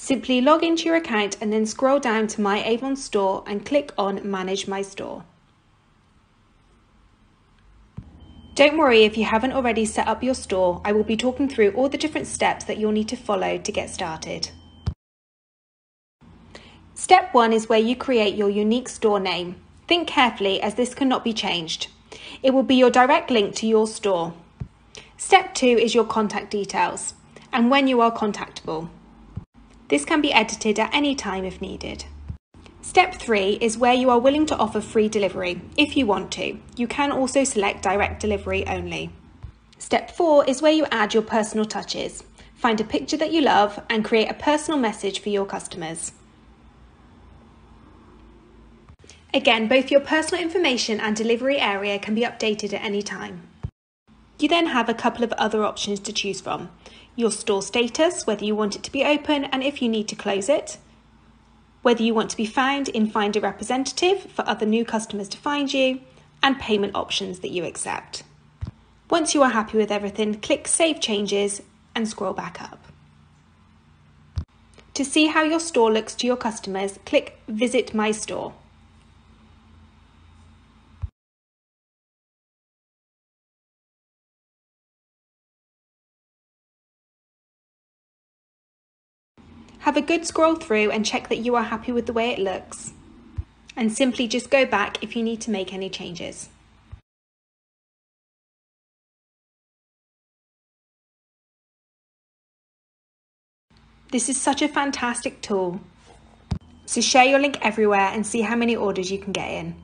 Simply log into your account and then scroll down to My Avon Store and click on Manage My Store. Don't worry if you haven't already set up your store, I will be talking through all the different steps that you'll need to follow to get started. Step 1 is where you create your unique store name. Think carefully as this cannot be changed. It will be your direct link to your store. Step 2 is your contact details and when you are contactable. This can be edited at any time if needed. Step 3 is where you are willing to offer free delivery, if you want to. You can also select direct delivery only. Step 4 is where you add your personal touches. Find a picture that you love and create a personal message for your customers. Again, both your personal information and delivery area can be updated at any time. You then have a couple of other options to choose from your store status, whether you want it to be open and if you need to close it, whether you want to be found in Find a Representative for other new customers to find you, and payment options that you accept. Once you are happy with everything, click Save Changes and scroll back up. To see how your store looks to your customers, click Visit My Store. Have a good scroll through and check that you are happy with the way it looks. And simply just go back if you need to make any changes. This is such a fantastic tool. So share your link everywhere and see how many orders you can get in.